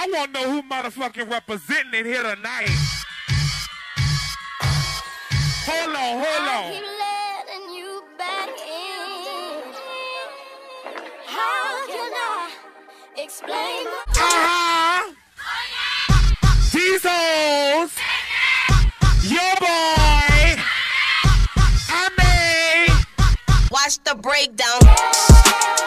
I want to know who motherfucking representing it here tonight. Hold on, hold I on. keep letting you back in. How can I explain? Uh-huh. These hoes. Your boy. I mean. Watch the breakdown.